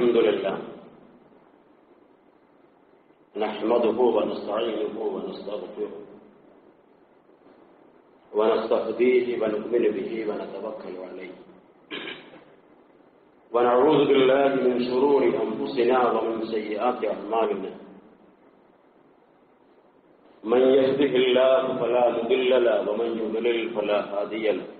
الحمد لله. نحمده ونستعينه ونستغفره. ونستهديه ونؤمن به ونتوكل عليه. ونعوذ بالله من شرور أنفسنا ومن سيئات أعمالنا. من يهده الله فلا مضل له ومن يضلل فلا هادي له.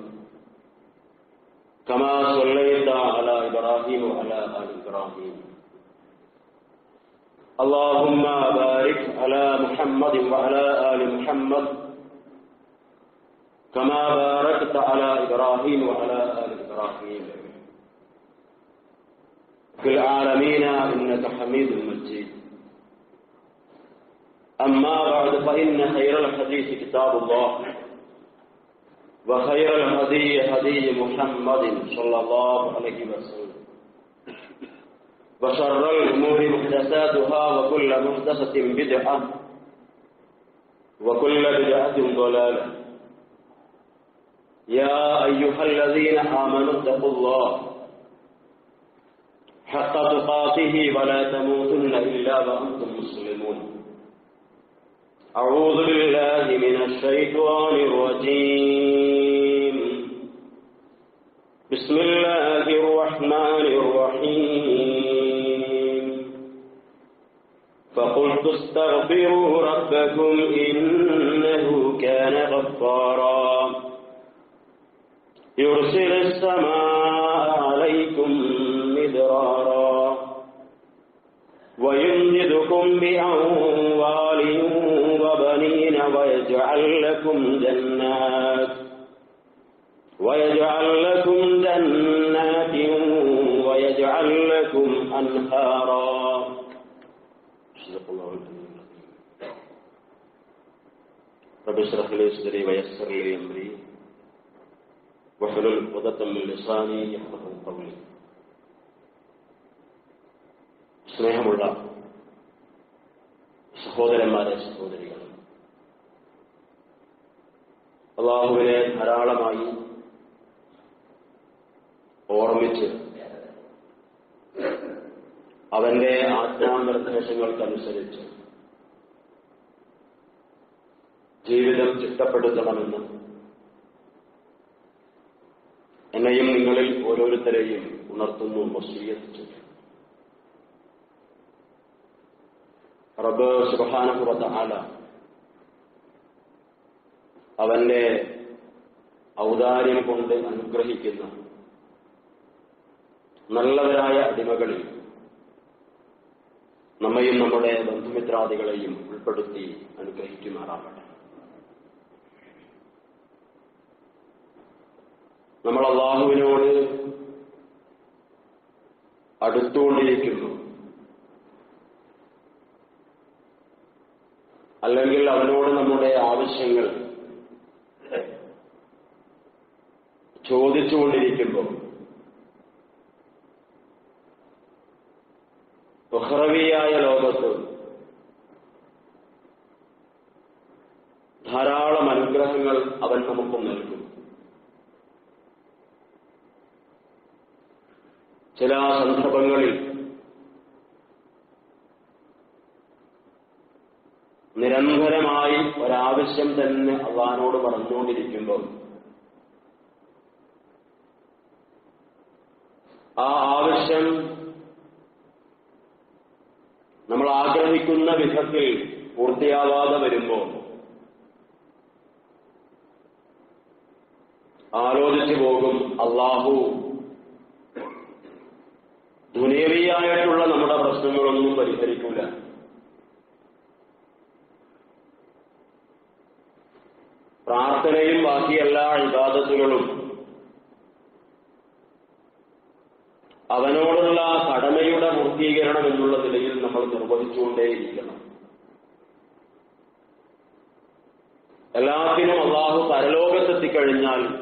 كما صليت على إبراهيم وعلى آل إبراهيم. اللهم بارك على محمد وعلى آل محمد كما باركت على إبراهيم وعلى آل إبراهيم. في العالمين إنك حميد مجيد. أما بعد فإن خير الحديث كتاب الله. وخير الهدي هدي محمد صلى الله عليه وسلم. وشر الأمور محدثاتها وكل محدثة بدعة وكل بدعة ضلالة. يا أيها الذين آمنوا اتقوا الله حق تقاته ولا تموتن إلا وأنتم مسلمون. أعوذ بالله من الشيطان الرجيم. بسم الله الرحمن الرحيم. فقلت استغفروا ربكم إنه كان غفارا. يرسل السماء عليكم مدرارا. ويمددكم بأموال وبنين ويجعل لكم جنات. ويجعل لكم اشرح لي صدري ويسر لي أمري واحلل عقدة من لساني يفقه قولي സ്നേഹമുള്ള സഹോദരന്മാരെ സഹോദരികൾ അള്ളാഹുവിനെ ധാരാളമായി ഓർമ്മിച്ച് അവന്റെ ആജ്ഞാനിർദ്ദേശങ്ങൾക്കനുസരിച്ച് ജീവിതം ചിട്ടപ്പെടുത്തണമെന്ന് എന്നെയും നിങ്ങളിൽ ഓരോരുത്തരെയും ഉണർത്തുന്നു വസീയത്ത് റബ് റബ്ബ് സുബാനുഭവത്ത ആല അവന്റെ ഔദാര്യം കൊണ്ട് അനുഗ്രഹിക്കുന്ന നല്ലവരായ അടിമകളിൽ നമ്മയും നമ്മുടെ ബന്ധുമിത്രാദികളെയും ഉൾപ്പെടുത്തി അനുഗ്രഹിക്കുമാറാകട്ടെ. നമ്മൾ അള്ളാഹുവിനോട് അടുത്തുകൊണ്ടിരിക്കുന്നു. അല്ലെങ്കിൽ അവനോട് നമ്മുടെ ആവശ്യങ്ങൾ ചോദിച്ചുകൊണ്ടിരിക്കുമ്പോൾ ഉഹ്റവിയായ ലോകത്ത് ധാരാളം അനുഗ്രഹങ്ങൾ അവൻ നമുക്ക് നൽകും ചില സന്ദർഭങ്ങളിൽ നിരന്തരമായി ഒരാവശ്യം തന്നെ അള്ളഹാനോട് പറഞ്ഞുകൊണ്ടിരിക്കുമ്പോൾ ആ ആവശ്യം നമ്മൾ ആഗ്രഹിക്കുന്ന വിധത്തിൽ പൂർത്തിയാവാതെ വരുമ്പോൾ ആലോചിച്ചു പോകും അള്ളാഹു ദുനേവിയായിട്ടുള്ള നമ്മുടെ പ്രശ്നങ്ങളൊന്നും പരിഹരിക്കൂല. പ്രാർത്ഥനയും ബാക്കി എല്ലാ ഇബാദത്തുകളും അവനോടുള്ള കടമയുടെ പൂർത്തീകരണം എന്നുള്ള നിലയിൽ നമ്മൾ നിർവഹിച്ചുകൊണ്ടേയിരിക്കണം. എല്ലാത്തിനും അള്ളാഹു പരലോകത്തെത്തിക്കഴിഞ്ഞാൽ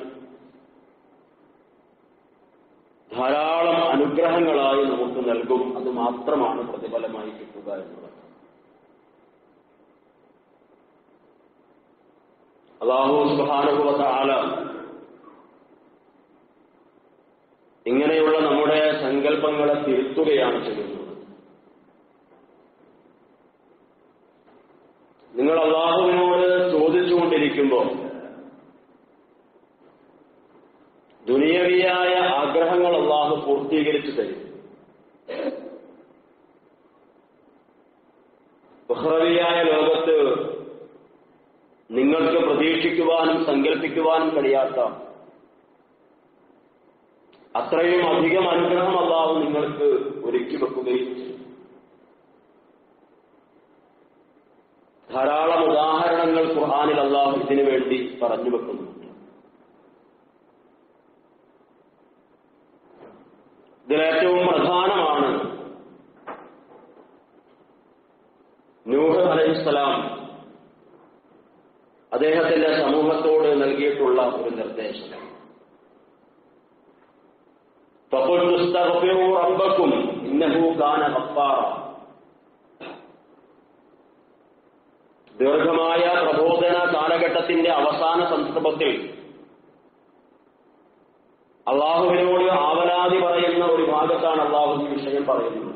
ധാരാളം അനുഗ്രഹങ്ങളായി നമുക്ക് നൽകും. അത് മാത്രമാണ് പ്രതിഫലമായി കിട്ടുക എന്നുള്ളത്. അള്ളാഹു സുബാനുഭവത്ത ആല ഇങ്ങനെയുള്ള നമ്മുടെ സങ്കല്പങ്ങളെ തിരുത്തുകയാണ് ചെയ്യുന്നത് നിങ്ങൾ അള്ളാഹുവിനോട് ചോദിച്ചുകൊണ്ടിരിക്കുമ്പോൾ ദുനിയവിയായ ആഗ്രഹങ്ങൾ പൂർത്തീകരിച്ചു തരും. ബഹ്റവിയായ ലോകത്ത് നിങ്ങൾക്ക് പ്രതീക്ഷിക്കുവാനും സങ്കല്പിക്കുവാനും കഴിയാത്ത അത്രയും അധികം അനുഗ്രഹം അള്ളാഹു നിങ്ങൾക്ക് ഒരുക്കി വെക്കുകയും ധാരാളം ഉദാഹരണങ്ങൾ ഖുർആാനിൽ അള്ളാഹു ഇതിനു വേണ്ടി പറഞ്ഞു വെക്കുന്നുണ്ട്. അദ്ദേഹത്തിന്റെ സമൂഹത്തോട് നൽകിയിട്ടുള്ള ഒരു നിർദ്ദേശം. റബ്ബക്കും ഇന്നഹു ഗാന ഗഫാറ. ദീർഘമായ പ്രബോധന കാലഘട്ടത്തിന്റെ അവസാന സന്ദർഭത്തിൽ അള്ളാഹുവിനോട് ആവലാതി പറയുന്ന ഒരു ഭാഗത്താണ് അള്ളാഹു വിഷയം പറയുന്നത്.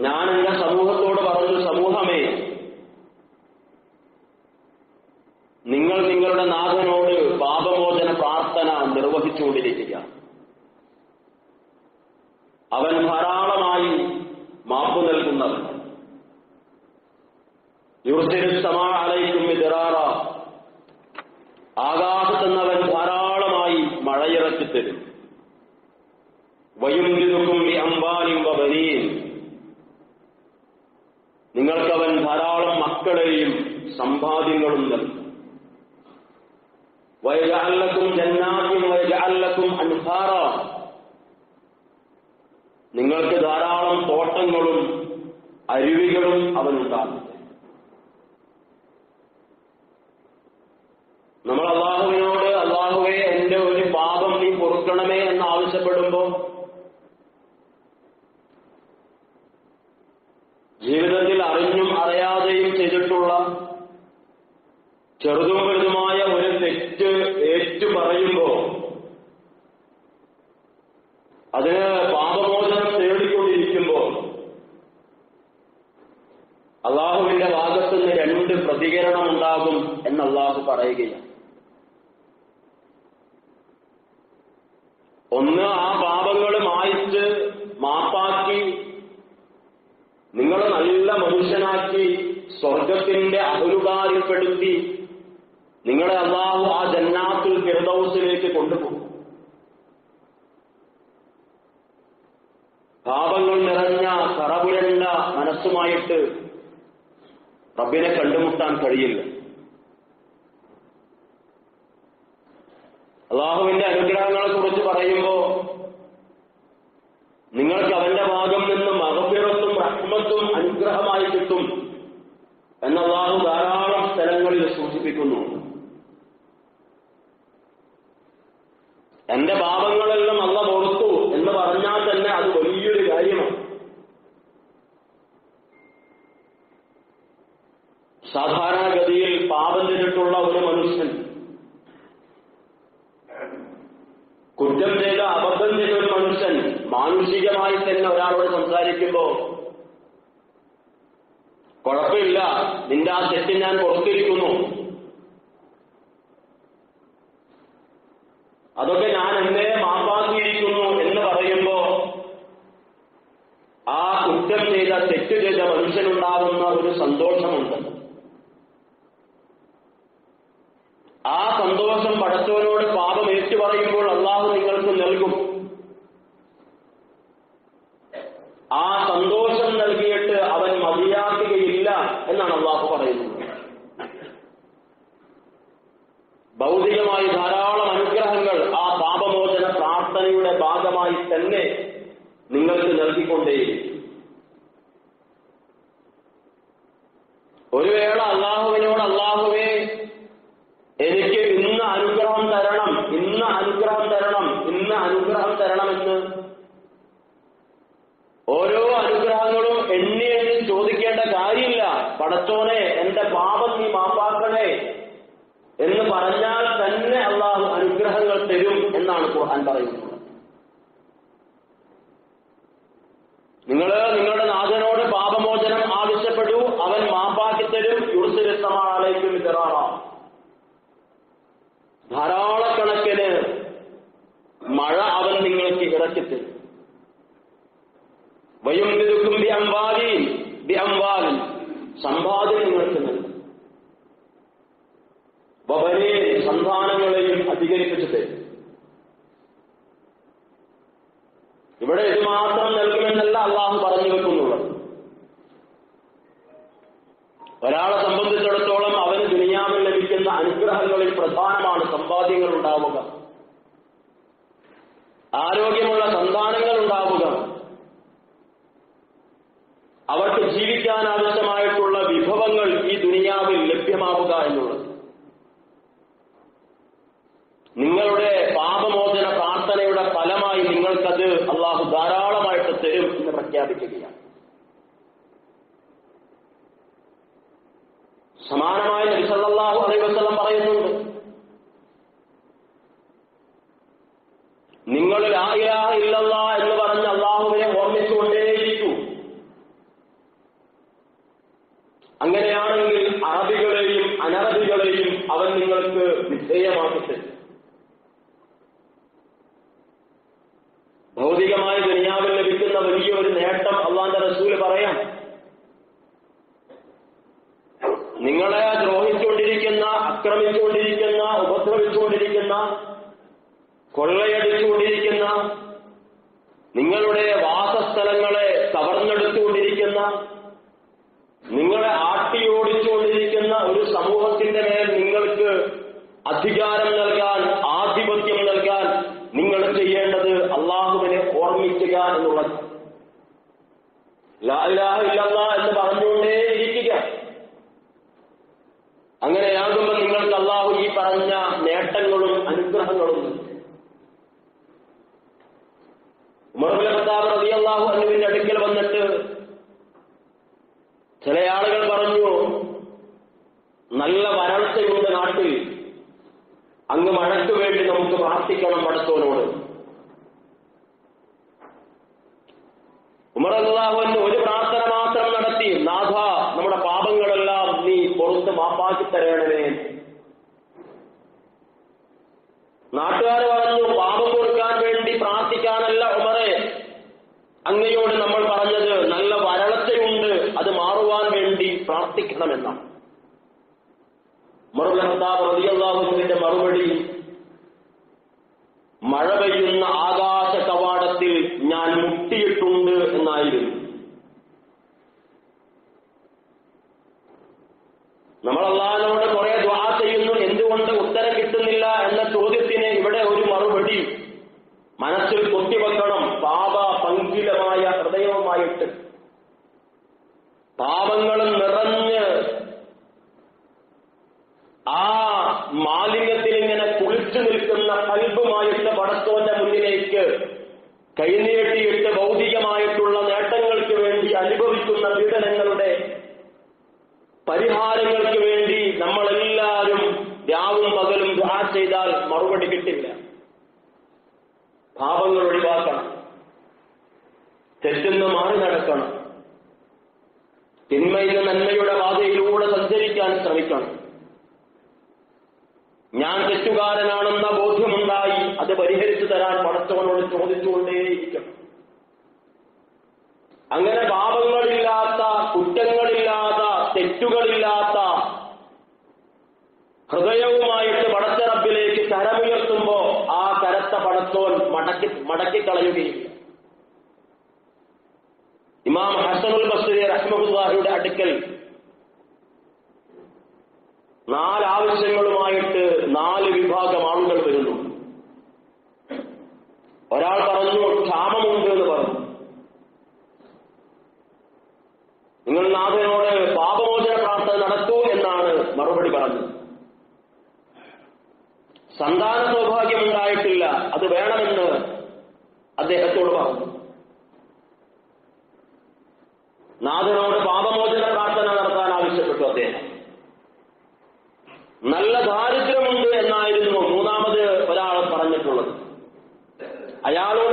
ഞാൻ എന്റെ സമൂഹത്തോട് പറഞ്ഞു സമൂഹമേ നിങ്ങൾ നിങ്ങളുടെ നാഥനോട് പാപമോചന പ്രാർത്ഥന നിർവഹിച്ചുകൊണ്ടിരിക്കുക അവൻ ധാരാളമായി മാപ്പ് നൽകുന്നവൻ യുർസിരുസമാലയിക്കും ഇതിറാറ ആകാശത്തുന്നവൻ ധാരാളമായി മഴയിറക്കി തരും വയുംതിരുക്കും ഈ അമ്പാലിം ബനീൻ നിങ്ങൾക്കവൻ ധാരാളം മക്കളെയും സമ്പാദ്യങ്ങളും നൽകും വയജഅല്ലക്കും ജന്നാത്തിൻ വയജഅല്ലക്കും അൻഹാറ നിങ്ങൾക്ക് ധാരാളം തോട്ടങ്ങളും അരുവികളും അവനുണ്ടാകും നമ്മൾ അള്ളാഹുവിനോട് അള്ളാഹുവെ എന്റെ ഒരു പാപം നീ പൊറുക്കണമേ എന്ന് ആവശ്യപ്പെടുമ്പോ ജീവിതത്തിൽ അറിഞ്ഞും അറിയാതെയും ചെയ്തിട്ടുള്ള ചെറുതും വലുതുമായ ഒരു തെറ്റ് ഏറ്റു പറയുമ്പോ അതിന് പാപമോചനം തേടിക്കൊണ്ടിരിക്കുമ്പോ അള്ളാഹുവിന്റെ ഭാഗത്തുനിന്ന് രണ്ട് പ്രതികരണം ഉണ്ടാകും എന്ന് അള്ളാഹു പറയുകയാണ് ഒന്ന് ആ പാപങ്ങൾ മായിച്ച് മാപ്പാക്കി നിങ്ങൾ നല്ല മനുഷ്യനാക്കി സ്വർഗത്തിന്റെ അഹുലുകാരിൽപ്പെടുത്തി നിങ്ങളെ അള്ളാഹു ആ ജന്നാത്തുൽ ഫിർദൌസിലേക്ക് കൊണ്ടുപോകും. പാപങ്ങൾ നിറഞ്ഞ കറപുരണ്ട മനസ്സുമായിട്ട് റബ്ബിനെ കണ്ടുമുട്ടാൻ കഴിയില്ല. അള്ളാഹുവിന്റെ അനുഗ്രഹങ്ങളെ കുറിച്ച് പറയുമ്പോ നിങ്ങൾക്ക് അവന്റെ ഭാഗം നിന്ന് മകബിറത്തും റഹ്മത്തും അനുഗ്രഹമായി കിട്ടും എന്ന അള്ളാഹു ധാരാളം സ്ഥലങ്ങളിൽ സൂചിപ്പിക്കുന്നു. എന്റെ പാപങ്ങളെല്ലാം അല്ല പുറത്തു എന്ന് പറഞ്ഞാൽ തന്നെ അത് വലിയൊരു കാര്യമാണ്. സാധാരണഗതിയിൽ പാപം ചെയ്തിട്ടുള്ള ഒരു മനുഷ്യൻ കുറ്റം ചെയ്ത അബദ്ധം ചെയ്ത ഒരു മനുഷ്യൻ മാനുഷികമായി തന്നെ ഒരാളോട് സംസാരിക്കുമ്പോ കുഴപ്പമില്ല. നിന്റെ ആ തെറ്റ് ഞാൻ പുറത്തിരിക്കുന്നു. അതൊക്കെ ഞാൻ എന്നെ മാപ്പാക്കിയിരിക്കുന്നു എന്ന് പറയുമ്പോ ആ കുറ്റം ചെയ്ത തെറ്റ് ചെയ്ത മനുഷ്യനുണ്ടാകുന്ന ഒരു സന്തോഷമുണ്ട്. ആ സന്തോഷം പടച്ചവനോട് പാപം ഏറ്റു പറയുമ്പോൾ അള്ളാഹു നിങ്ങൾക്ക് നൽകും. ആ സന്തോഷം എന്നാണ് അള്ളാഹു പറയുന്നത് ഭൗതികമായി ധാരാളം അനുഗ്രഹങ്ങൾ ആ പാപമോചന പ്രാർത്ഥനയുടെ ഭാഗമായി തന്നെ നിങ്ങൾക്ക് നൽകിക്കൊണ്ടേയിരിക്കും. ഒരു വേള അള്ളാഹുവിനോട് അള്ളാഹുവേ എനിക്ക് ഇന്ന് അനുഗ്രഹം തരണം ഇന്ന് അനുഗ്രഹം തരണം ഇന്ന് അനുഗ്രഹം തരണമെന്ന് ഓരോ അനുഗ്രഹങ്ങളും എണ്ണി എണ്ണി ചോദിക്കേണ്ട കാര്യമില്ല പടച്ചോനെ എന്റെ പാപം നീ മാപ്പാക്കണേ എന്ന് പറഞ്ഞാൽ തന്നെ അള്ളാഹു അനുഗ്രഹങ്ങൾ തരും എന്നാണ് ഖുർആൻ പറയുന്നത്. നിങ്ങൾ നിങ്ങളുടെ നാഥനോട് പാപമോചനം ആവശ്യപ്പെടൂ അവൻ മാപ്പാക്കി തരും യുർസിരത്തമാളേക്കും ഇതറാറാം ധാരാളക്കണക്കിന് മഴ അവൻ നിങ്ങൾക്ക് ഇറക്കിത്തരും വയുംബിതുക്കും ബി അംബാലി ബി അംബാലി സമ്പാദ്യം നിങ്ങൾക്ക് നൽകും വബനെ സന്താനങ്ങളെയും അധികരിപ്പിച്ചു തരും ഇവിടെ ഇത് മാത്രം നൽകുമെന്നല്ല അള്ളാഹു പറഞ്ഞു വെക്കുന്നുള്ളത്. ഒരാളെ സംബന്ധിച്ചിടത്തോളം അവന് ദുനിയാവിൽ ലഭിക്കുന്ന അനുഗ്രഹങ്ങളിൽ പ്രധാനമാണ് സമ്പാദ്യങ്ങൾ ഉണ്ടാവുക. ആരോഗ്യമുള്ള സന്താനങ്ങൾ ഉണ്ടാവുക. അവർക്ക് ജീവിക്കാൻ ആവശ്യമായിട്ടുള്ള വിഭവങ്ങൾ ഈ ദുനിയാവിൽ ലഭ്യമാവുക എന്നുള്ളത്. നിങ്ങളുടെ പാപമോചന പ്രാർത്ഥനയുടെ ഫലമായി നിങ്ങൾക്കത് അള്ളാഹു ധാരാളമായിട്ട് തരും എന്ന് പ്രഖ്യാപിക്കുകയാണ് സമാനമായ നബിസല്ലാഹു അലൈഹി വസല്ലം പറയുന്നുണ്ട് നിങ്ങൾ ലാ ഇലാഹ ഇല്ലല്ലാ എന്ന് പറഞ്ഞ് അള്ളാഹുവിനെ ഓർമ്മിച്ചുകൊണ്ടേയിരിക്കൂ അങ്ങനെയാണെങ്കിൽ അറബികളെയും അനറബികളെയും അവൻ നിങ്ങൾക്ക് വിധേയമാക്കി തരും ഭൗതികമായ ദുനിയാവിൽ ലഭിക്കുന്ന വലിയൊരു നേട്ടം അള്ളാന്റെ റസൂൽ പറയാം നിങ്ങളെ ദ്രോഹിച്ചുകൊണ്ടിരിക്കുന്ന ആക്രമിച്ചുകൊണ്ടിരിക്കുന്ന ഉപദ്രവിച്ചുകൊണ്ടിരിക്കുന്ന കൊള്ളയടിച്ചുകൊണ്ടിരിക്കുന്ന നിങ്ങളുടെ വാസസ്ഥലങ്ങളെ കവർന്നെടുത്തുകൊണ്ടിരിക്കുന്ന നിങ്ങളെ ആട്ടിയോടിച്ചുകൊണ്ടിരിക്കുന്ന ഒരു സമൂഹത്തിന്റെ മേൽ നിങ്ങൾക്ക് അധികാരം നൽകാൻ ആധിപത്യം നൽകാൻ നിങ്ങൾ ചെയ്യേണ്ടത് അള്ളാഹുവിനെ ഓർമ്മിക്കുക എന്നുള്ളത് ലാലാഹ ഇല്ലല്ല എന്ന് പറഞ്ഞുകൊണ്ടേ ഇരിക്കുക അങ്ങനെയാകുമ്പോൾ നിങ്ങൾക്ക് അള്ളാഹു ഈ പറഞ്ഞ നേട്ടങ്ങളും അനുഗ്രഹങ്ങളും നൽകും. ഉമർ ഖത്താബ് റതി അള്ളാഹു അനുവിന്റെ അടുക്കൽ വന്നിട്ട് ചില ആളുകൾ പറഞ്ഞു നല്ല വരൾച്ചയുണ്ട് നാട്ടിൽ. അങ്ങ് മഴയ്ക്ക് വേണ്ടി നമുക്ക് പ്രാർത്ഥിക്കണം പടത്തോനോട് ഉമർ അള്ളാഹുവിന് ഒരു പ്രാർത്ഥന മാത്രം നടത്തി നാഥ നമ്മുടെ പാപങ്ങളെല്ലാം നീ പുറത്ത് മാപ്പാക്കി തരണമേ നാട്ടുകാർ പറഞ്ഞു പാപം കൊടുക്കാൻ വേണ്ടി പ്രാർത്ഥിക്കാനല്ല ഉമറെ അങ്ങയോട് നമ്മൾ പറഞ്ഞത് നല്ല വരളച്ചയുണ്ട് അത് മാറുവാൻ വേണ്ടി പ്രാർത്ഥിക്കണമെന്നാണ് മറുപടി മറുപടി മഴ പെയ്യുന്ന ആകാശ കവാടത്തിൽ ഞാൻ മുട്ടിയിട്ടുണ്ട് എന്നായിരുന്നു. നമ്മൾ അള്ളാഹിനോട് കുറെ ദ്വാ ചെയ്യുന്നു എന്തുകൊണ്ട് ഉത്തരം കിട്ടുന്നില്ല എന്ന ചോദ്യത്തിന് ഇവിടെ ഒരു മറുപടി. മനസ്സിൽ കൊത്തിവെക്കണം പാപ പങ്കിലമായ ഹൃദയവുമായിട്ട്. പാപങ്ങളും കിട്ടില്ല പാപങ്ങൾ ഒഴിവാക്കണം. തെറ്റെന്ന് മാറി നടക്കണം. തിന്മയിൽ നന്മയുടെ പാതയിലൂടെ സഞ്ചരിക്കാൻ ശ്രമിക്കണം. ഞാൻ തെറ്റുകാരനാണെന്ന ബോധ്യമുണ്ടായി അത് പരിഹരിച്ചു തരാൻ പടച്ചവനോട് ചോദിച്ചുകൊണ്ടേയിരിക്കണം അങ്ങനെ പാപങ്ങളില്ലാത്ത കുറ്റങ്ങളില്ലാത്ത തെറ്റുകളില്ലാത്ത ഹൃദയവുമായിട്ട് മടക്കി മടക്കി കളയുകയില്ല ഇമാം ഹസനുൽ ബസ്രി റഹ്മുല്ലാഹിയുടെ അടുക്കൽ നാലാവശ്യങ്ങളുമായിട്ട് നാല് വിഭാഗം ആളുകൾ വരുന്നു. ഒരാൾ പറഞ്ഞു ക്ഷാമമുണ്ട് എന്ന് പറഞ്ഞു. നിങ്ങൾ നാഥനോട് പാപമോചന പ്രാർത്ഥന നടത്തൂ എന്നാണ് മറുപടി പറഞ്ഞത്. സന്താന സൗഭാഗ്യം ഉണ്ടായിട്ടില്ല അത് വേണമെന്ന് അദ്ദേഹത്തോട് പറഞ്ഞു. നാഥനോട് പാപമോചന പ്രാർത്ഥന നടത്താൻ ആവശ്യപ്പെട്ടു അദ്ദേഹം. നല്ല ദാരിദ്ര്യമുണ്ട് എന്നായിരുന്നു മൂന്നാമത് ഒരാൾ പറഞ്ഞിട്ടുള്ളത്. അയാളോടും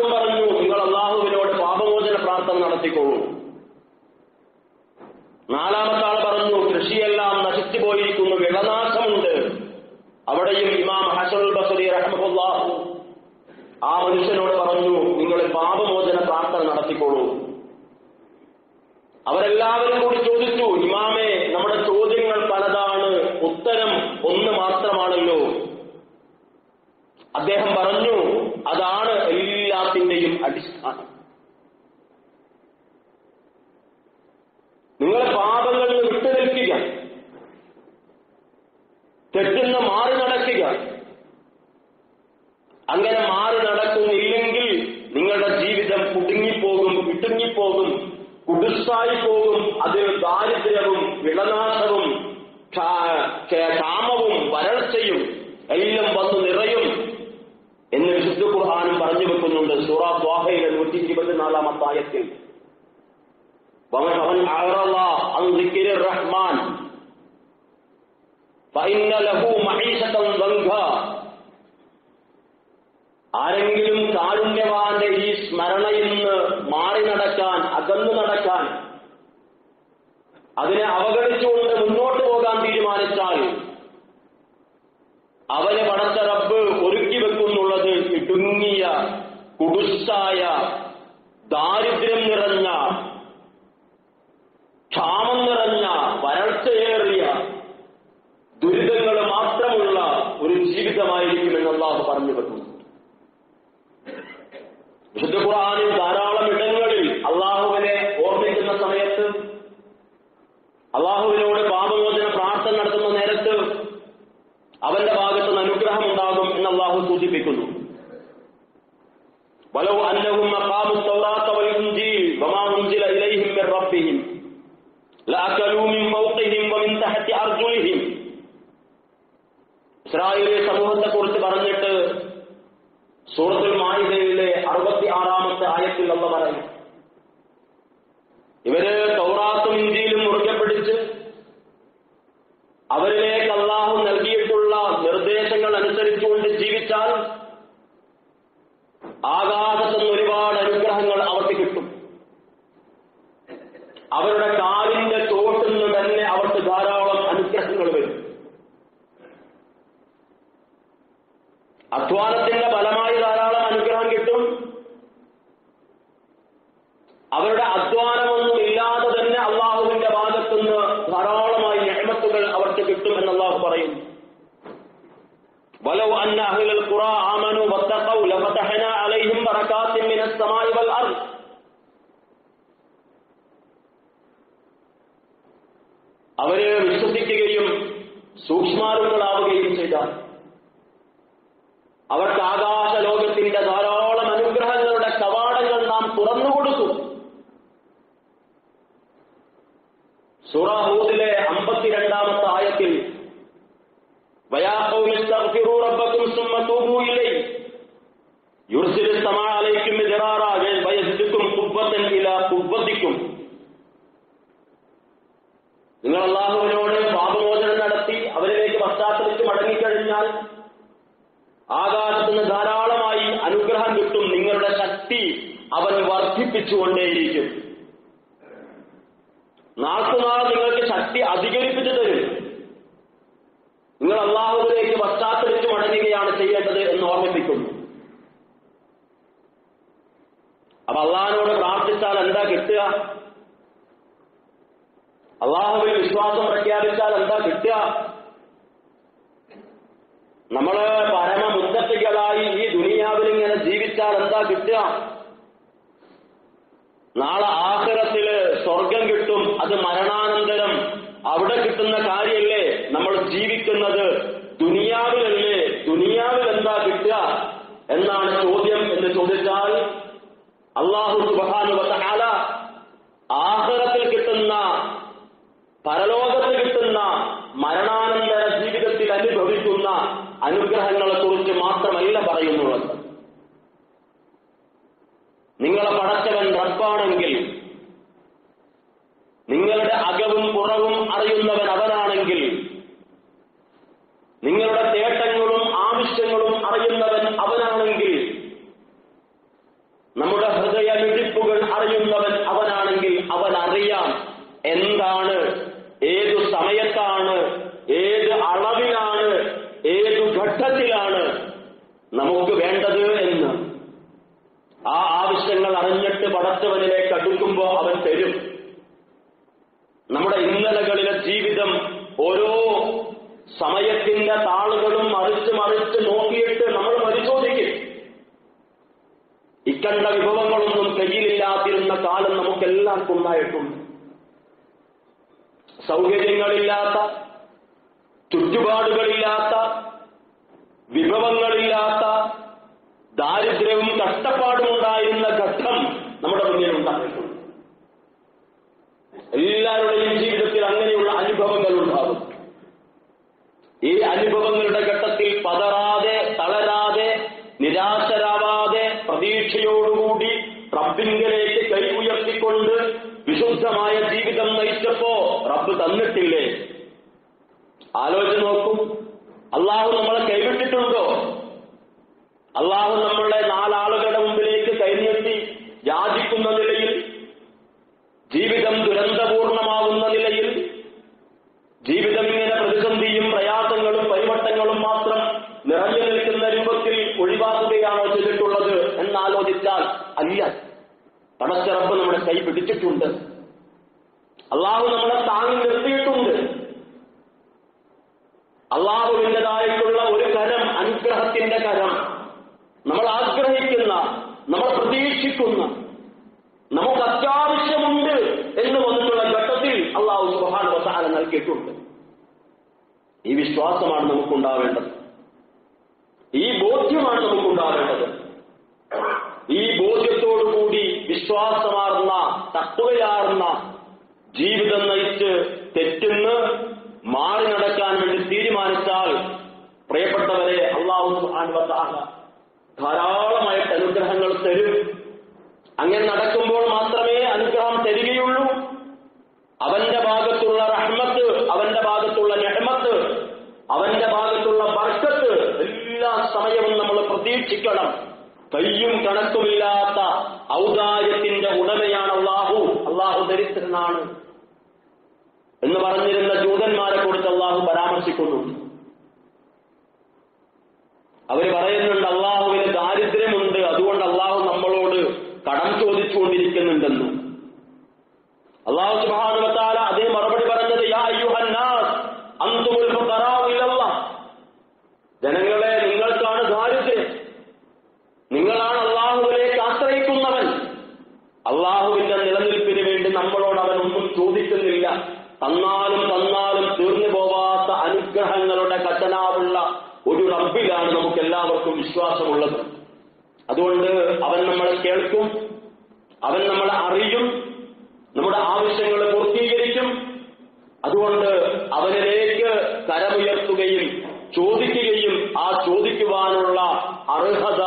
അതിനെ അവഗണിച്ചുകൊണ്ട് മുന്നോട്ട് പോകാൻ തീരുമാനിച്ചാൽ അവനെ പടച്ച റബ്ബ് ഒരുക്കി വെക്കുന്നുള്ളത് ഇസ്രായേലി സമൂഹത്തെ കുറിച്ച് പറഞ്ഞിട്ട് സൂറത്തുൽ മായിദയിലെ അറുപത്തി ആറാമത്തെ ആയത്തിൽ നമ്മൾ പറയും ഇവർ തൗറാത്തും ഇന്ത്യയിലും മുറുകെ പിടിച്ച് അവരിലേക്ക് അള്ളാഹു നൽകിയിട്ടുള്ള നിർദ്ദേശങ്ങൾ അനുസരിച്ചുകൊണ്ട് ജീവിച്ചാൽ ആകാശത്തുനിന്ന് ഒരുപാട് അനുഗ്രഹങ്ങൾ അവർക്ക് കിട്ടും അവരുടെ കാലിന്റെ തോട്ടിൽ നിന്ന് തന്നെ അവർക്ക് ധാരാളം അനുഗ്രഹങ്ങൾ വരും അധ്വാനത്തിന്റെ ഫലമായി ധാരാളം അനുഗ്രഹം കിട്ടും അവരുടെ അധ്വാനമൊന്നും ഇല്ലാതെ തന്നെ അള്ളാഹുവിന്റെ ഭാഗത്തുനിന്ന് ധാരാളമായി ഞെമത്തുകൾ അവർക്ക് കിട്ടും എന്ന് അള്ളാഹു പറയും ولو أن أهل القرى آمنوا واتقوا لفتحنا عليهم بركات من السماء والأرض അവര് വിശ്വസിക്കുകയും സൂക്ഷ്മാലുകളാവുകയും ചെയ്താൽ അവർക്ക് ആകാശ ലോകത്തിന്റെ ധാരാളം അനുഗ്രഹങ്ങളുടെ കവാടങ്ങൾ നാം തുറന്നുകൊടുക്കും സുറാഹൂദിലെ അമ്പത്തിരണ്ടാമത്തെ ആയത്തിൽ നിങ്ങൾ അള്ളാഹുവിനോട് പാപമോചനം നടത്തി അവരിലേക്ക് പശ്ചാത്തലിച്ച് മടങ്ങിക്കഴിഞ്ഞാൽ ആകാശത്തിന് ധാരാളമായി അനുഗ്രഹം കിട്ടും. നിങ്ങളുടെ ശക്തി അവൻ വർദ്ധിപ്പിച്ചുകൊണ്ടേയിരിക്കും. നാൾക്കുനാൾ നിങ്ങൾക്ക് ശക്തി അധികരിപ്പിച്ചു തരും. നിങ്ങൾ അള്ളാഹുവിലേക്ക് പശ്ചാത്തലിച്ച് മടങ്ങുകയാണ് ചെയ്യേണ്ടത് എന്ന് ഓർമ്മിപ്പിക്കുന്നു. അപ്പൊ അള്ളാഹിനോട് പ്രാർത്ഥിച്ചാൽ എന്താ കിട്ടുക? അള്ളാഹുവിൽ വിശ്വാസം പ്രഖ്യാപിച്ചാൽ എന്താ കിട്ടുക? നമ്മൾ പരമമുദ്ധത്തികളായി ഈ ദുനിയാവിൽ ഇങ്ങനെ ജീവിച്ചാൽ എന്താ കിട്ടുക? നാളെ ആഹ്റത്തിൽ സ്വർഗം കിട്ടും അത് മരണാനന്തരം അവിടെ കിട്ടുന്ന കാര്യമല്ലേ. ദുനിയാവിൽ എന്താ കിട്ടുക എന്നാണ് ചോദ്യം എന്ന് ചോദിച്ചാൽ അള്ളാഹു സുബാനുവല ആഹ്റത്തിൽ കിട്ടുന്ന പരലോകത്തിൽ കിട്ടുന്ന മരണാനന്തര ജീവിതത്തിൽ അനുഭവിക്കുന്ന അനുഗ്രഹങ്ങളെ കുറിച്ച് മാത്രമല്ല പറയുന്നുള്ളത്. നിങ്ങളെ പടച്ചവൻ റബ്ബാണെങ്കിൽ നിങ്ങളുടെ അകവും പുറവും അറിയുന്നവൻ അവനാണെങ്കിൽ നിങ്ങളുടെ തേട്ടങ്ങളും ആവശ്യങ്ങളും അറിയുന്നവൻ അവനാണെങ്കിൽ നമ്മുടെ ഹൃദയ മിടിപ്പുകൾ അറിയുന്നവൻ അവനാണെങ്കിൽ അവൻ അറിയാം എന്താണ് ഏതു സമയത്താണ് ഏത് അളവിലാണ് ഏതു ഘട്ടത്തിലാണ് നമുക്ക് വേണ്ടത് എന്ന്. ആ ആവശ്യങ്ങൾ അറിഞ്ഞിട്ട് പടച്ചവനിലേക്ക് അടുക്കുമ്പോൾ അവൻ തരും. നമ്മുടെ ഇന്നലകളിലെ ജീവിതം ഓരോ സമയത്തിന്റെ താളുകളും മറിച്ച് മറിച്ച് നോക്കിയിട്ട് നമ്മൾ പരിശോധിക്കും. ഇക്കണ്ട വിഭവങ്ങളൊന്നും കയ്യിലില്ലാതിരുന്ന കാലം നമുക്കെല്ലാവർക്കും ഉണ്ടായിട്ടുണ്ട്. സൗകര്യങ്ങളില്ലാത്ത ചുറ്റുപാടുകളില്ലാത്ത വിഭവങ്ങളില്ലാത്ത ദാരിദ്ര്യവും കഷ്ടപ്പാടും ഉണ്ടായിരുന്ന ഘട്ടം നമ്മുടെ മുന്നിൽ ഉണ്ടായിട്ടുണ്ട്. എല്ലാവരുടെയും ജീവിതത്തിൽ അങ്ങനെയുള്ള അനുഭവങ്ങൾ ഉണ്ടാകും. ഈ അനുഭവങ്ങളുടെ ഘട്ടത്തിൽ പതറാതെ തളരാതെ നിരാശരാവാതെ പ്രതീക്ഷയോടുകൂടി റബ്ബിങ്കലേക്ക് കൈ ഉയർത്തിക്കൊണ്ട് വിശുദ്ധമായ ജീവിതം നയിച്ചപ്പോ റബ്ബ് തന്നിട്ടില്ലേ? ആലോചിച്ച് നോക്കൂ. അള്ളാഹു നമ്മളെ കൈവിട്ടിട്ടുണ്ടോ? അള്ളാഹു നമ്മളെ നാലാളുകളുടെ മുമ്പിലേക്ക് കൈനീട്ടി യാചിക്കുന്ന നിലയിൽ ജീവിതം ദുരന്തപൂർണമാകുന്ന നിലയിൽ ജീവിതം ഇങ്ങനെ പ്രതിസന്ധിയും പ്രയാസങ്ങളും പരിവട്ടങ്ങളും മാത്രം നിറഞ്ഞു നിൽക്കുന്ന രൂപത്തിൽ ഒഴിവാക്കുകയാണോ ചെയ്തിട്ടുള്ളത് എന്നാലോചിച്ചാൽ അല്ല. പണച്ചറപ്പ് നമ്മുടെ കൈ പിടിച്ചിട്ടുണ്ട്. അള്ളാഹു നമ്മളെ താങ്ങി നിർത്തിയിട്ടുണ്ട്. അള്ളാഹുവിന്റെതായിട്ടുള്ള ഒരു കരം അനുഗ്രഹത്തിന്റെ കരം. നമ്മൾ ആഗ്രഹിക്കുന്ന നമ്മൾ പ്രതീക്ഷിക്കുന്ന നമുക്ക് അത്യാവശ്യമുണ്ട് എന്ന് വന്നിട്ടുള്ള ഘട്ടത്തിൽ അള്ളാഹു സുബാൻ വസാല നൽകിയിട്ടുണ്ട്. ഈ വിശ്വാസമാണ് നമുക്കുണ്ടാവേണ്ടത്. ഈ ബോധ്യമാണ് നമുക്കുണ്ടാവേണ്ടത്. ഈ ബോധ്യത്തോടുകൂടി വിശ്വാസമാർന്ന തത്വയാർന്ന ജീവിതം നയിച്ച് തെറ്റുന്ന് മാറി നടക്കാൻ വേണ്ടി തീരുമാനിച്ചാൽ പ്രിയപ്പെട്ടവരെ അള്ളാഹു ധാരാളമായിട്ട് അനുഗ്രഹങ്ങൾ തരും. അങ്ങനെ നടക്കുമ്പോൾ മാത്രമേ അനുഗ്രഹം തരികയുള്ളൂ. അവന്റെ ഭാഗത്തുള്ള റഹ്മത്ത് അവന്റെ ഭാഗത്തുള്ള നെഹ്മത്ത് അവന്റെ ഭാഗത്തുള്ള ബർക്കത്ത് എല്ലാ സമയവും നമ്മൾ പ്രതീക്ഷിക്കണം. കയ്യും കണക്കുമില്ലാത്ത ഔദാര്യത്തിന്റെ ഉടമയാണ് അള്ളാഹു അള്ളാഹു ദരിദ്രനാണ് എന്ന് പറഞ്ഞിരുന്ന പരാമർശിക്കുന്നുണ്ട് അവർ പറയുന്നുണ്ട് അള്ളാഹുവിന് ദാരിദ്ര്യമുണ്ട്. അതുകൊണ്ട് അള്ളാഹു നമ്മളോട് കടം ചോദിച്ചുകൊണ്ടിരിക്കുന്നുണ്ടെന്ന്. അള്ളാഹു സുബാനുവത്താല വിശ്വാസമുള്ളത് അതുകൊണ്ട് അവൻ നമ്മളെ കേൾക്കും അവൻ നമ്മളെ അറിയും നമ്മുടെ ആവശ്യങ്ങൾ പൂർത്തീകരിക്കും. അതുകൊണ്ട് അവനിലേക്ക് കരമുയർത്തുകയും ചോദിക്കുകയും ആ ചോദിക്കുവാനുള്ള അർഹത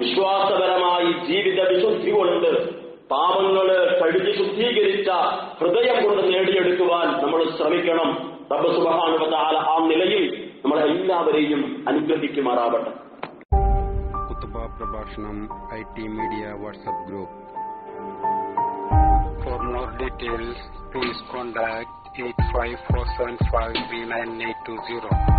വിശ്വാസപരമായി ജീവിത വിശുദ്ധി കൊണ്ട് പാപങ്ങൾ കഴുകി ശുദ്ധീകരിച്ച ഹൃദയം കൊണ്ട് നേടിയെടുക്കുവാൻ നമ്മൾ ശ്രമിക്കണം. റബ്ബ് സുബഹാനുവതാല ആ നിലയിൽ നമ്മളെ എല്ലാവരെയും അനുഗ്രഹിക്കുമാറാവട്ടെ. Prabhashanam IT Media WhatsApp group. For more details, please contact 85475 9820.